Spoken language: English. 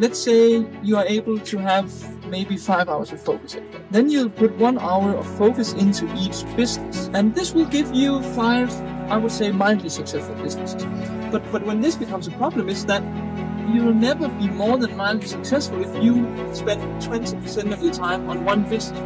let's say you are able to have maybe five hours of focus. Then you put one hour of focus into each business. And this will give you five, I would say, mildly successful businesses. But, but when this becomes a problem is that you will never be more than mildly successful if you spend 20% of your time on one business.